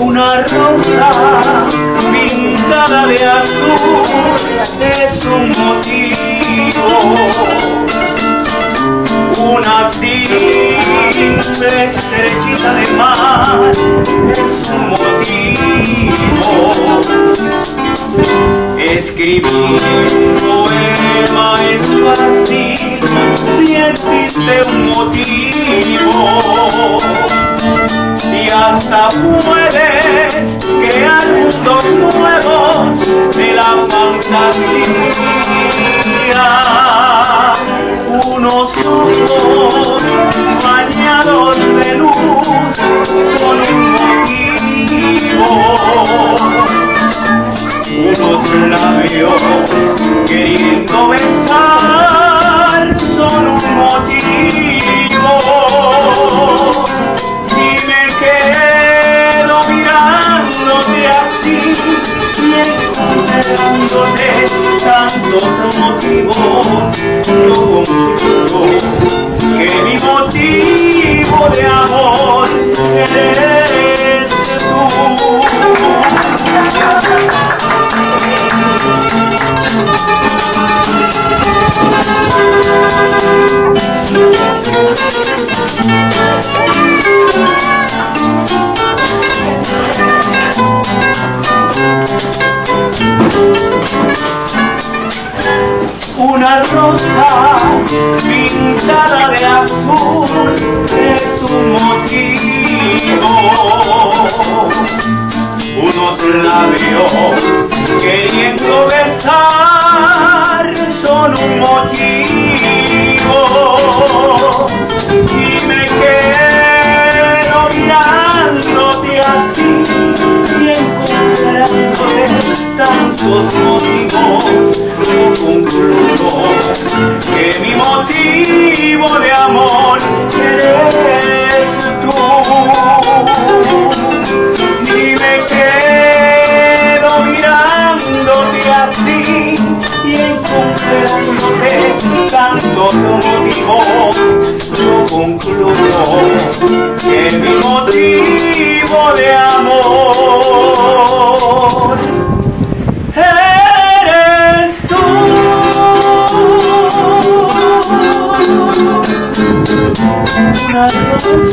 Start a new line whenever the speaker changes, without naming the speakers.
Una rosa pintada de azul es un motivo. Una simple estrellita de mar es un motivo. Escribir poema es fácil si existe un motivo y hasta puedes crear mundos nuevos de la fantasía. Unos ojos bañados de luz son un motivo. Unos labios queriendo besar son un motivo y me quedo mirándote así y encontrándote tantos motivos Una rosa pintada de azul es un motivo. Unos labios queriendo besar motivos. Yo concluyo que mi motivo de amor eres tú. Y me quedo mirándote así y encontrándote tantos motivos. Yo concluyo que mi motivo de amor Una rosa